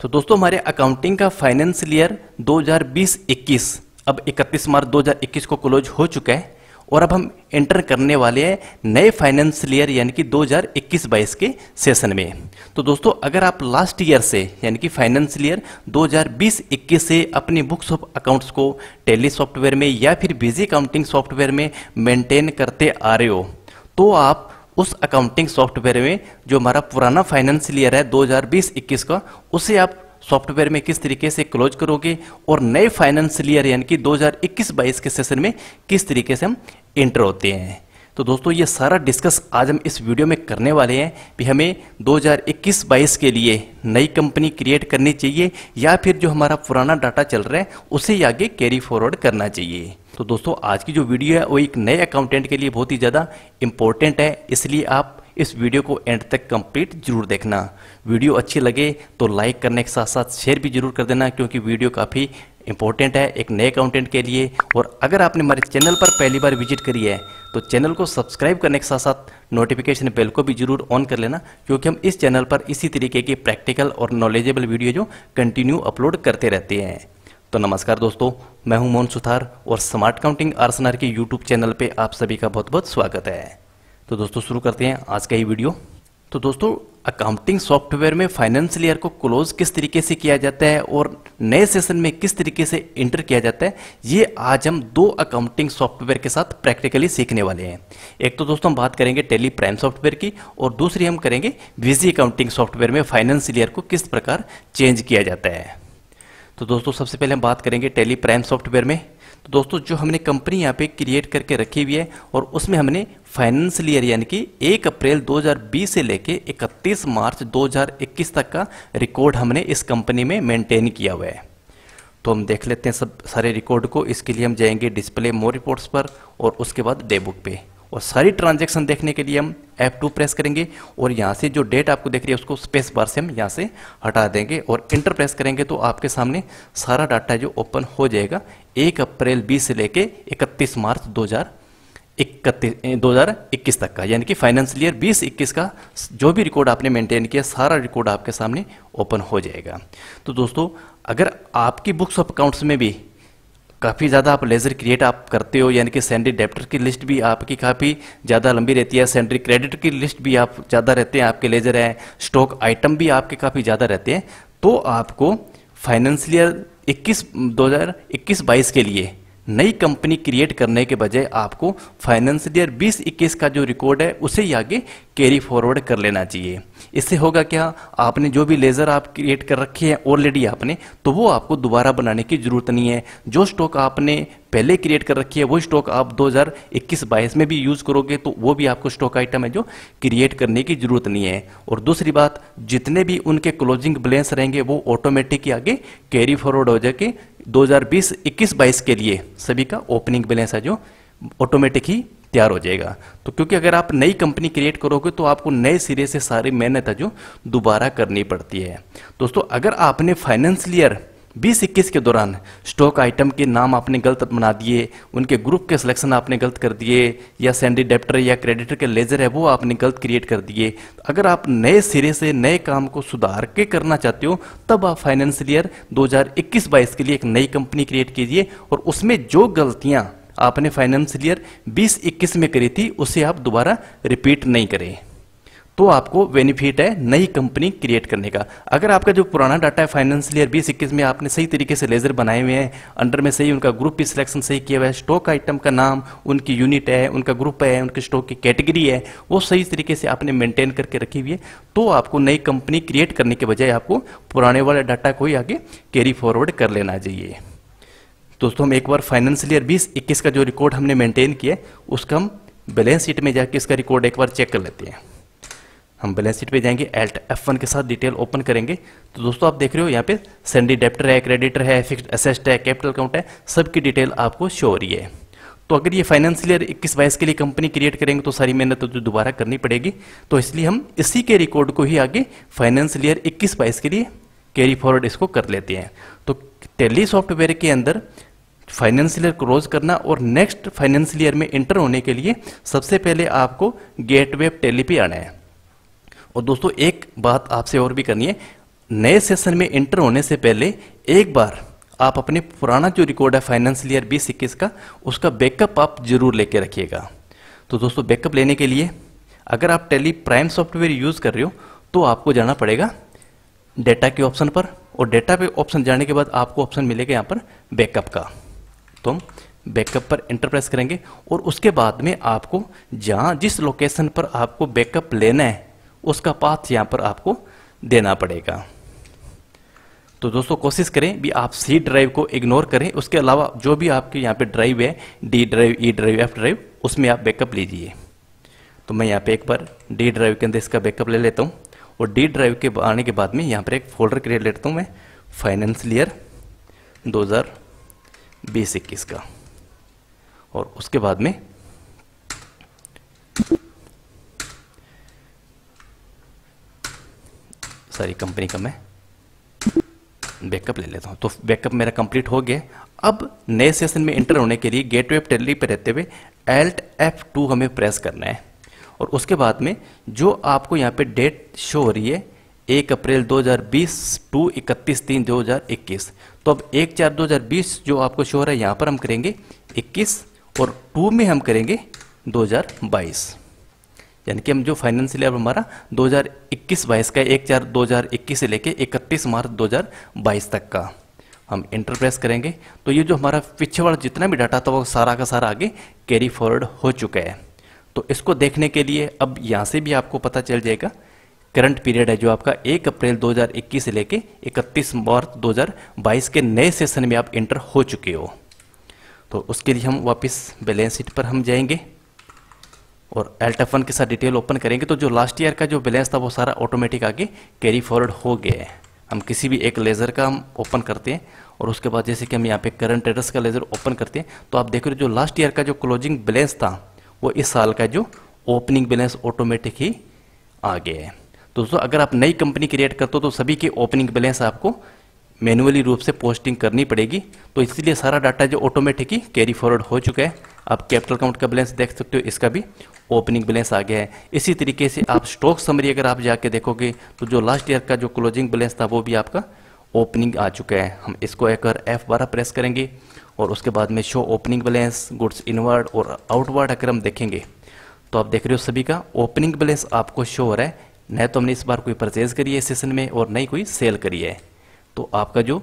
तो दोस्तों, हमारे अकाउंटिंग का फाइनेंशियल ईयर 2020-21 अब 31 मार्च 2021 को क्लोज हो चुका है और अब हम एंटर करने वाले हैं नए फाइनेंशियल ईयर यानी कि 2021-22 के सेशन में। तो दोस्तों, अगर आप लास्ट ईयर से यानी कि फाइनेंशियल ईयर 2020-21 से अपनी बुक्स ऑफ़ अकाउंट्स को टेली सॉफ्टवेयर में या फिर बिज़ी अकाउंटिंग सॉफ्टवेयर में मेंटेन करते आ रहे हो तो आप उस अकाउंटिंग सॉफ्टवेयर में जो हमारा पुराना फाइनेंशियल ईयर है 2020-21 का, उसे आप सॉफ्टवेयर में किस तरीके से क्लोज करोगे और नए फाइनेंशियल ईयर यानी कि 2021-22 के सेशन में किस तरीके से हम एंटर होते हैं। तो दोस्तों, ये सारा डिस्कस आज हम इस वीडियो में करने वाले हैं कि हमें 2021-22 के लिए नई कंपनी क्रिएट करनी चाहिए या फिर जो हमारा पुराना डाटा चल रहा है, उसे आगे कैरी फॉरवर्ड करना चाहिए। तो दोस्तों, आज की जो वीडियो है, वो एक नए अकाउंटेंट के लिए बहुत ही ज़्यादा इंपॉर्टेंट है। इसलिए आप इस वीडियो को एंड तक कंप्लीट ज़रूर देखना। वीडियो अच्छी लगे तो लाइक करने के साथ साथ शेयर भी ज़रूर कर देना, क्योंकि वीडियो काफ़ी इंपॉर्टेंट है एक नए अकाउंटेंट के लिए। और अगर आपने हमारे चैनल पर पहली बार विज़िट करी है तो चैनल को सब्सक्राइब करने के साथ साथ नोटिफिकेशन बेल को भी ज़रूर ऑन कर लेना, क्योंकि हम इस चैनल पर इसी तरीके की प्रैक्टिकल और नॉलेजेबल वीडियो जो कंटिन्यू अपलोड करते रहते हैं। तो नमस्कार दोस्तों, मैं हूँ मोहन सुथार और स्मार्ट काउंटिंग आरसनार के यूट्यूब चैनल पे आप सभी का बहुत बहुत स्वागत है। तो दोस्तों, शुरू करते हैं आज का ही वीडियो। तो दोस्तों अकाउंटिंग सॉफ्टवेयर में फाइनेंशियल ईयर को क्लोज किस तरीके से किया जाता है और नए सेशन में किस तरीके से इंटर किया जाता है, ये आज हम दो अकाउंटिंग सॉफ्टवेयर के साथ प्रैक्टिकली सीखने वाले हैं। एक तो दोस्तों, हम बात करेंगे टेली प्राइम सॉफ्टवेयर की और दूसरी हम करेंगे विजी अकाउंटिंग सॉफ्टवेयर में फाइनेंशियल ईयर को किस प्रकार चेंज किया जाता है। तो दोस्तों, सबसे पहले हम बात करेंगे टेली प्राइम सॉफ्टवेयर में। तो दोस्तों, जो हमने कंपनी यहाँ पे क्रिएट करके रखी हुई है और उसमें हमने फाइनेंशियल ईयर यानी कि 1 अप्रैल 2020 से लेके 31 मार्च 2021 तक का रिकॉर्ड हमने इस कंपनी में मेंटेन किया हुआ है। तो हम देख लेते हैं सब सारे रिकॉर्ड को। इसके लिए हम जाएँगे डिस्प्ले मोर रिपोर्ट्स पर और उसके बाद डे बुक पे। और सारी ट्रांजेक्शन देखने के लिए हम F2 प्रेस करेंगे और यहाँ से जो डेट आपको देख रही है उसको स्पेस बार से हम यहाँ से हटा देंगे और इंटर प्रेस करेंगे तो आपके सामने सारा डाटा जो ओपन हो जाएगा। एक अप्रैल 20 से लेके 31 मार्च 2000 इकतीस दो हज़ार इक्कीस तक का, यानी कि फाइनेंशियल ईयर बीस इक्कीस का जो भी रिकॉर्ड आपने मेंटेन किया, सारा रिकॉर्ड आपके सामने ओपन हो जाएगा। तो दोस्तों, अगर आपकी बुक्स ऑफ़ अकाउंट्स में भी काफ़ी ज़्यादा आप लेज़र क्रिएट आप करते हो, यानी कि सैंडरी डेप्टर की लिस्ट भी आपकी काफ़ी ज़्यादा लंबी रहती है। सैंडरी क्रेडिट की लिस्ट भी आप ज़्यादा रहते हैं, आपके लेज़र हैं स्टॉक आइटम भी आपके काफ़ी ज़्यादा रहते हैं। तो आपको फाइनेंशियल ईयर इक्कीस, दो हज़ार इक्कीस बाईस के लिए नई कंपनी क्रिएट करने के बजाय आपको फाइनेंशियल ईयर 20-21 का जो रिकॉर्ड है, उसे ही आगे कैरी फॉरवर्ड कर लेना चाहिए। इससे होगा क्या? आपने जो भी लेज़र आप क्रिएट कर रखे हैं ऑलरेडी आपने तो वो आपको दोबारा बनाने की ज़रूरत नहीं है। जो स्टॉक आपने पहले क्रिएट कर रखी है वो स्टॉक आप 2021-22 में भी यूज़ करोगे तो वो भी आपको स्टॉक आइटम है जो क्रिएट करने की ज़रूरत नहीं है। और दूसरी बात, जितने भी उनके क्लोजिंग बैलेंस रहेंगे, वो ऑटोमेटिक आगे कैरी फॉरवर्ड हो जाके 2020-21-22 के लिए सभी का ओपनिंग बैलेंस है जो ऑटोमेटिक ही तैयार हो जाएगा। तो क्योंकि अगर आप नई कंपनी क्रिएट करोगे तो आपको नए सिरे से सारी मेहनत है जो दोबारा करनी पड़ती है। दोस्तों, अगर आपने फाइनेंशियल ईयर बीस इक्कीस के दौरान स्टॉक आइटम के नाम आपने गलत बना दिए, उनके ग्रुप के सिलेक्शन आपने गलत कर दिए, या सैंडी डेप्टर या क्रेडिटर के लेजर है वो आपने गलत क्रिएट कर दिए। अगर आप नए सिरे से नए काम को सुधार के करना चाहते हो, तब आप फाइनेंशियल ईयर 2021-22 के लिए एक नई कंपनी क्रिएट कीजिए और उसमें जो गलतियाँ आपने फाइनेंशियल ईयर 20-21 में करी थी, उसे आप दोबारा रिपीट नहीं करें। तो आपको बेनिफिट है नई कंपनी क्रिएट करने का। अगर आपका जो पुराना डाटा है फाइनेंशियल ईयर बीस इक्कीस में आपने सही तरीके से लेजर बनाए हुए हैं अंडर में सही उनका ग्रुप भी सिलेक्शन सही किया हुआ है स्टॉक आइटम का नाम, उनकी यूनिट है, उनका ग्रुप है, उनके स्टॉक की कैटेगरी है, वो सही तरीके से आपने मेंटेन करके रखी हुई है तो आपको नई कंपनी क्रिएट करने के बजाय आपको पुराने वाले डाटा को ही आगे कैरी फॉरवर्ड कर लेना चाहिए। दोस्तों, हम एक बार फाइनेंशियल ईयर बीस इक्कीस का जो रिकॉर्ड हमने मेंटेन किया है, उसका हम बैलेंस शीट में जाके इसका रिकॉर्ड एक बार चेक कर लेते हैं। हम बैलेंस शीट पे जाएँगे एल्ट एफ़ वन के साथ डिटेल ओपन करेंगे। तो दोस्तों, आप देख रहे हो यहाँ पे सेंडी डेप्टर है क्रेडिटर है फिक्स्ड असेस्ट है कैपिटल अकाउंट है, सबकी डिटेल आपको शो हो रही है। तो अगर ये फाइनेंशियल ईयर इक्कीस बाईस के लिए कंपनी क्रिएट करेंगे तो सारी मेहनत तो दोबारा करनी पड़ेगी। तो इसलिए हम इसी के रिकॉर्ड को ही आगे फाइनेंशियल ईयर इक्कीस बाईस के लिए कैरी फॉरवर्ड इसको कर लेते हैं। तो टेली सॉफ्टवेयर के अंदर फाइनेंशियल ईयर क्लोज करना और नेक्स्ट फाइनेंशियल ईयर में इंटर होने के लिए सबसे पहले आपको गेट वेब टेली पे आना है। और दोस्तों, एक बात आपसे और भी करनी है। नए सेशन में एंटर होने से पहले एक बार आप अपने पुराना जो रिकॉर्ड है फाइनेंशियल ईयर बीस इक्कीस का, उसका बैकअप आप ज़रूर लेके रखिएगा। तो दोस्तों बैकअप लेने के लिए अगर आप टेली प्राइम सॉफ्टवेयर यूज़ कर रहे हो तो आपको जाना पड़ेगा डेटा के ऑप्शन पर और डेटा पे ऑप्शन जाने के बाद आपको ऑप्शन मिलेगा यहाँ पर बैकअप का। तो हम बैकअप पर इंटरप्रेस करेंगे और उसके बाद में आपको जहाँ जिस लोकेशन पर आपको बैकअप लेना है उसका पाथ यहाँ पर आपको देना पड़ेगा। तो दोस्तों, कोशिश करें भी आप सी ड्राइव को इग्नोर करें। उसके अलावा जो भी आपके यहाँ पे ड्राइव है D drive E drive F drive उसमें आप बैकअप लीजिए। तो मैं यहाँ पे एक बार डी ड्राइव के अंदर इसका बैकअप ले लेता हूँ और डी ड्राइव के आने के बाद में यहाँ पर एक फोल्डर क्रिएट लेता हूँ मैं फाइनेंशियल ईयर दो हज़ार बीस इक्कीस का। और उसके बाद में सारी कंपनी का मैं बैकअप ले लेता हूँ। तो बैकअप मेरा कंप्लीट हो गया। अब नए सेशन में एंटर होने के लिए गेट वेब टेली पर रहते हुए एल्ट एफ़ टू हमें प्रेस करना है। और उसके बाद में जो आपको यहाँ पे डेट शो हो रही है, एक अप्रैल 2020 टू इकतीस तीन 2021 तो अब एक चार 2020 जो आपको शो हो रहा है, यहाँ पर हम करेंगे 21 और टू में हम करेंगे 2022 यानी कि हम जो फाइनेंशियल ईयर हमारा 2021-22 का, एक चार 2021 से लेके 31 मार्च 2022 तक का हम इंटरप्रेस करेंगे। तो ये जो हमारा पीछे वाला जितना भी डाटा था, वो सारा का सारा आगे कैरी फॉरवर्ड हो चुका है। तो इसको देखने के लिए अब यहाँ से भी आपको पता चल जाएगा करंट पीरियड है जो आपका 1 अप्रैल 2021 से लेके 31 मार्च 2022 के नए सेशन में आप इंटर हो चुके हो। तो उसके लिए हम वापस बैलेंस शीट पर हम जाएँगे। और एल्टा वन के साथ डिटेल ओपन करेंगे तो जो लास्ट ईयर का जो बैलेंस था, वो सारा ऑटोमेटिक आगे कैरी फॉरवर्ड हो गया है। हम किसी भी एक लेज़र का हम ओपन करते हैं, और उसके बाद जैसे कि हम यहाँ पे करंट एड्रेस का लेज़र ओपन करते हैं तो आप देख रहे हो जो लास्ट ईयर का जो क्लोजिंग बैलेंस था, वो इस साल का जो ओपनिंग बैलेंस ऑटोमेटिक ही आ गया है। दोस्तों, अगर आप नई कंपनी क्रिएट करते हो तो सभी के ओपनिंग बैलेंस आपको मैनुअली रूप से पोस्टिंग करनी पड़ेगी। तो इसलिए सारा डाटा जो ऑटोमेटिक ही कैरी फॉरवर्ड हो चुका है। आप कैपिटल अकाउंट का बैलेंस देख सकते हो, इसका भी। ओपनिंग बैलेंस आ गया है। इसी तरीके से आप स्टॉक समरी अगर आप जाके देखोगे तो जो लास्ट ईयर का जो क्लोजिंग बैलेंस था, वो भी आपका ओपनिंग आ चुका है। हम इसको बार एफ़ बारह प्रेस करेंगे और उसके बाद में show opening balance goods inward और आउटवर्ड अगर हम देखेंगे तो आप देख रहे हो सभी का ओपनिंग बैलेंस आपको शो हो रहा है। न तो हमने इस बार कोई परचेज करी है सेशन में और नहीं कोई सेल करी है। तो आपका जो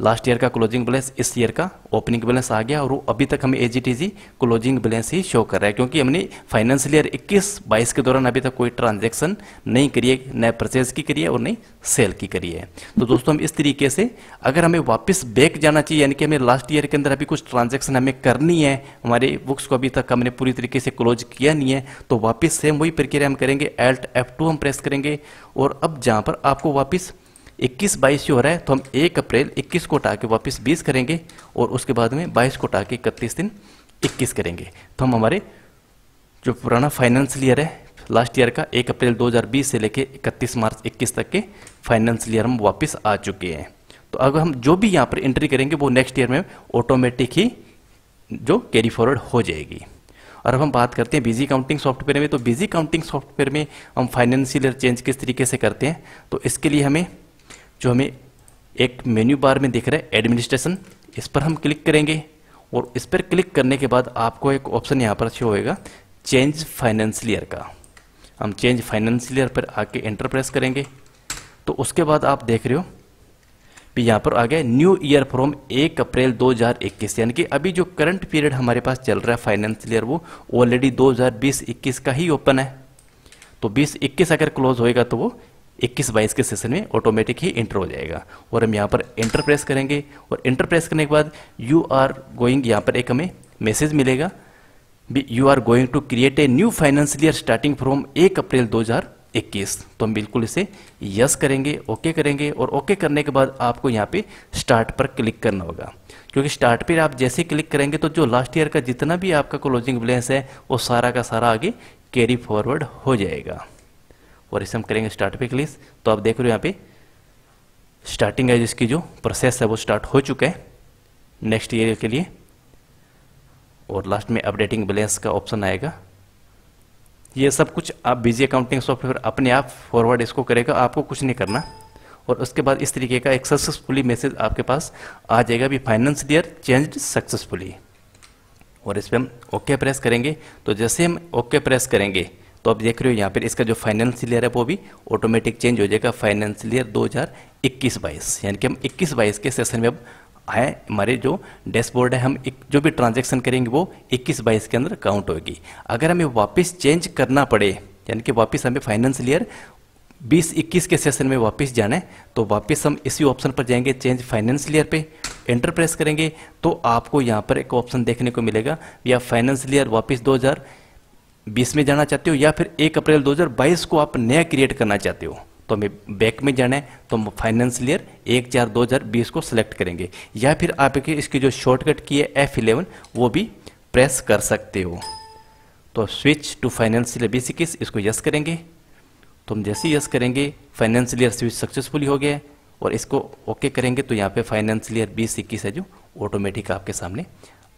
लास्ट ईयर का क्लोजिंग बैलेंस इस ईयर का ओपनिंग बैलेंस आ गया और अभी तक हमें एजीटीजी क्लोजिंग बैलेंस ही शो कर रहा है क्योंकि हमने फाइनेंशियल ईयर 21 22 के दौरान अभी तक कोई ट्रांजैक्शन नहीं करी है, न परचेज की करी है और नहीं सेल की करी है। तो दोस्तों, हम इस तरीके से अगर हमें वापस बैक जाना चाहिए, यानी कि हमें लास्ट ईयर के अंदर अभी कुछ ट्रांजेक्शन हमें करनी है, हमारे बुक्स को अभी तक हमने पूरी तरीके से क्लोज किया नहीं है तो वापस सेम वही प्रक्रिया हम करेंगे एल्ट एफ़ हम प्रेस करेंगे और अब जहाँ पर आपको वापस इक्कीस, बाईस जो हो रहा है तो हम एक अप्रैल इक्कीस को उठा के वापस बीस करेंगे और उसके बाद में बाईस को उठा के इकतीस दिन इक्कीस करेंगे। तो हम हमारे जो पुराना फाइनेंशियल ईयर है, लास्ट ईयर का, एक अप्रैल 2020 से लेके इकतीस मार्च 21 तक के फाइनेंशियल ईयर हम वापस आ चुके हैं। तो अगर हम जो भी यहाँ पर एंट्री करेंगे, वो नेक्स्ट ईयर में ऑटोमेटिक ही जो कैरी फॉरवर्ड हो जाएगी। और अब हम बात करते हैं बिज़ी काउंटिंग सॉफ्टवेयर में। तो बिज़ी काउंटिंग सॉफ्टवेयर में हम फाइनेंशियल ईयर चेंज किस तरीके से करते हैं तो इसके लिए हमें जो हमें एक मेन्यू बार में दिख रहा है, एडमिनिस्ट्रेशन, इस पर हम क्लिक करेंगे और इस पर क्लिक करने के बाद आपको एक ऑप्शन यहाँ पर शो होएगा, चेंज फाइनेंशियल ईयर का। हम चेंज फाइनेंशियल ईयर पर आके एंटर प्रेस करेंगे। तो उसके बाद आप देख रहे हो भी यहाँ पर आ गया न्यू ईयर फ्रॉम एक अप्रैल 2021 यानी कि अभी जो करंट पीरियड हमारे पास चल रहा है फाइनेंशियल ईयर, वो ऑलरेडी 2020-21 का ही ओपन है। तो 20-21 अगर क्लोज होएगा तो वो इक्कीस बाईस के सेशन में ऑटोमेटिक ही इंटर हो जाएगा। और हम यहाँ पर इंटर प्रेस करेंगे। और इंटर प्रेस करने के बाद यू आर गोइंग यहाँ पर एक हमें मैसेज मिलेगा you are going to create a new financial year starting from एक अप्रैल 2021 तो हम बिल्कुल इसे यस करेंगे ओके करेंगे और ओके करने के बाद आपको यहाँ पे स्टार्ट पर क्लिक करना होगा। क्योंकि स्टार्ट पर आप जैसे क्लिक करेंगे तो जो लास्ट ईयर का जितना भी आपका क्लोजिंग बैलेंस है, वो सारा का सारा आगे कैरी फॉरवर्ड हो जाएगा। और इसे हम करेंगे स्टार्ट पे क्लिक तो आप देख रहे हो यहाँ पे स्टार्टिंग है जिसकी जो प्रोसेस है वो स्टार्ट हो चुका है नेक्स्ट ईयर के लिए। और लास्ट में अपडेटिंग बैलेंस का ऑप्शन आएगा। ये सब कुछ आप बिज़ी अकाउंटिंग सॉफ्टवेयर अपने आप फॉरवर्ड इसको करेगा, आपको कुछ नहीं करना। और उसके बाद इस तरीके का एक सक्सेसफुली मैसेज आपके पास आ जाएगा भी फाइनेंस ईयर चेंज सक्सेसफुली और इस पर हम ओके प्रेस करेंगे। तो जैसे हम ओके प्रेस करेंगे तो आप देख रहे हो यहाँ पर इसका जो फाइनेंशियल ईयर है वो भी ऑटोमेटिक चेंज हो जाएगा। फाइनेंशियल ईयर 2021-22 यानी कि हम 21-22 के सेशन में अब आए हमारे जो डैशबोर्ड है, हम एक जो भी ट्रांजेक्शन करेंगे वो 21-22 के अंदर काउंट होगी। अगर हमें वापस चेंज करना पड़े, यानी कि वापस हमें फाइनेंशियल ईयर 20-21 के सेशन में वापस जाना है तो वापस हम इसी ऑप्शन पर जाएँगे चेंज फाइनेंशियल ईयर पे एंटर प्रेस करेंगे तो आपको यहाँ पर एक ऑप्शन देखने को मिलेगा। या फाइनेंशियल ईयर वापस 2020 में जाना चाहते हो या फिर 1 अप्रैल 2022 को आप नया क्रिएट करना चाहते हो तो हमें बैक में जाना है तो हम फाइनेंशियल ईयर एक चार दो हज़ार बीस को सिलेक्ट करेंगे। या फिर आप इसकी जो शॉर्टकट की है एफ़ इलेवन वो भी प्रेस कर सकते हो। तो स्विच टू फाइनेंशियल बीस इक्कीस इसको यस करेंगे। तो हम जैसे ही यस करेंगे फाइनेंशियल ईयर स्विच सक्सेसफुली हो गया और इसको ओके करेंगे तो यहाँ पे फाइनेंशियल ईयर बीस इक्कीस है जो ऑटोमेटिक आपके सामने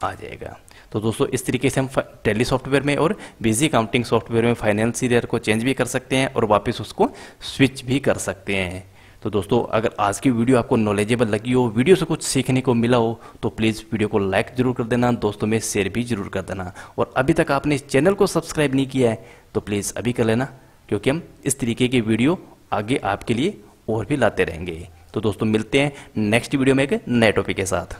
आ जाएगा। तो दोस्तों, इस तरीके से हम टेली सॉफ्टवेयर में और बिज़ी काउंटिंग सॉफ्टवेयर में फाइनेंशियल ईयर को चेंज भी कर सकते हैं और वापस उसको स्विच भी कर सकते हैं। तो दोस्तों, अगर आज की वीडियो आपको नॉलेजेबल लगी हो वीडियो से कुछ सीखने को मिला हो तो प्लीज़ वीडियो को लाइक ज़रूर कर देना, दोस्तों में शेयर भी ज़रूर कर देना। और अभी तक आपने इस चैनल को सब्सक्राइब नहीं किया है तो प्लीज़ अभी कर लेना, क्योंकि हम इस तरीके की वीडियो आगे आपके लिए और भी लाते रहेंगे। तो दोस्तों, मिलते हैं नेक्स्ट वीडियो में एक नए टॉपिक के साथ।